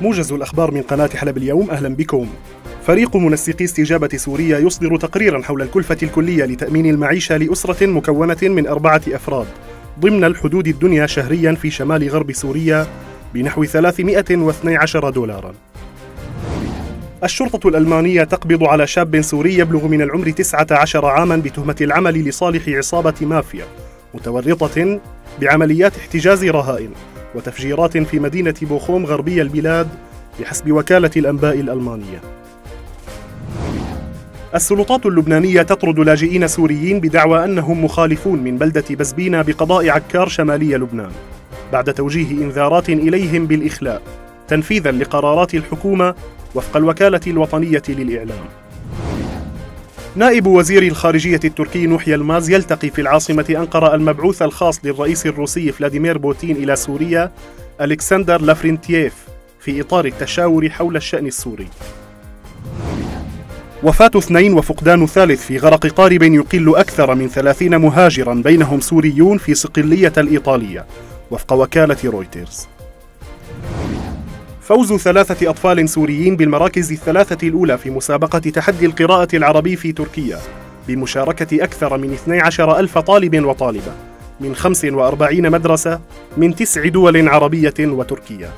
موجز الأخبار من قناة حلب اليوم أهلا بكم. فريق منسقي استجابة سوريا يصدر تقريرا حول الكلفة الكلية لتأمين المعيشة لأسرة مكونة من أربعة أفراد ضمن الحدود الدنيا شهريا في شمال غرب سوريا بنحو 312 دولارا. الشرطة الألمانية تقبض على شاب سوري يبلغ من العمر 19 عاما بتهمة العمل لصالح عصابة مافيا متورطة بعمليات احتجاز رهائن. وتفجيرات في مدينة بوخوم غربي البلاد بحسب وكالة الأنباء الألمانية. السلطات اللبنانية تطرد لاجئين سوريين بدعوى أنهم مخالفون من بلدة بزبينة بقضاء عكار شمالي لبنان بعد توجيه إنذارات إليهم بالإخلاء تنفيذا لقرارات الحكومة وفق الوكالة الوطنية للإعلام. نائب وزير الخارجية التركي نوح يلماز يلتقي في العاصمة أنقرة المبعوث الخاص للرئيس الروسي فلاديمير بوتين إلى سوريا ألكسندر لافرنتييف في إطار التشاور حول الشأن السوري. وفاة اثنين وفقدان ثالث في غرق قارب يقل أكثر من ثلاثين مهاجرا بينهم سوريون في صقلية الإيطالية وفق وكالة رويترز. فوز ثلاثة أطفال سوريين بالمراكز الثلاثة الأولى في مسابقة تحدي القراءة العربي في تركيا بمشاركة أكثر من 12 ألف طالب وطالبة من 45 مدرسة من تسع دول عربية وتركيا